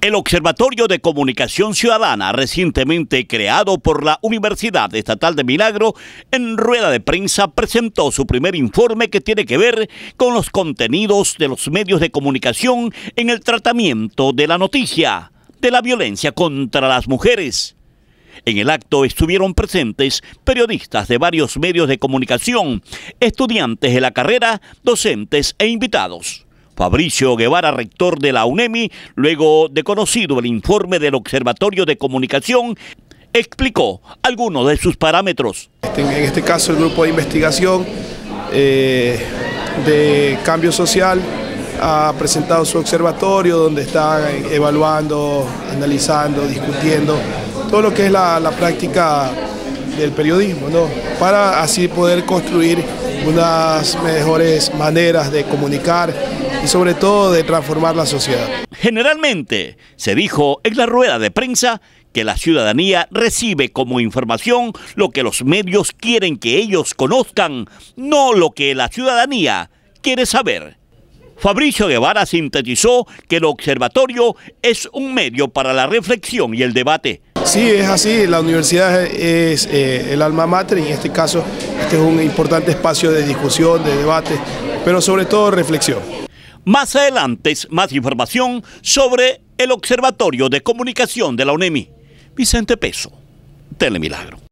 El Observatorio de Comunicación Ciudadana, recientemente creado por la Universidad Estatal de Milagro, en rueda de prensa presentó su primer informe que tiene que ver con los contenidos de los medios de comunicación en el tratamiento de la noticia de la violencia contra las mujeres. En el acto estuvieron presentes periodistas de varios medios de comunicación, estudiantes de la carrera, docentes e invitados. Fabricio Guevara, rector de la UNEMI, luego de conocido el informe del Observatorio de Comunicación, explicó algunos de sus parámetros. En este caso el grupo de investigación eh, de cambio social ha presentado su observatorio donde están evaluando, analizando, discutiendo todo lo que es la, la práctica del periodismo, ¿no? para así poder construir unas mejores maneras de comunicar y sobre todo de transformar la sociedad. Generalmente se dijo en la rueda de prensa que la ciudadanía recibe como información lo que los medios quieren que ellos conozcan, no lo que la ciudadanía quiere saber. Fabricio Guevara sintetizó que el observatorio es un medio para la reflexión y el debate. Sí, es así, la universidad es eh, el alma mater y en este caso este es un importante espacio de discusión, de debate, pero sobre todo reflexión. Más adelante, más información sobre el Observatorio de Comunicación de la UNEMI. Vicente Peso, Telemilagro.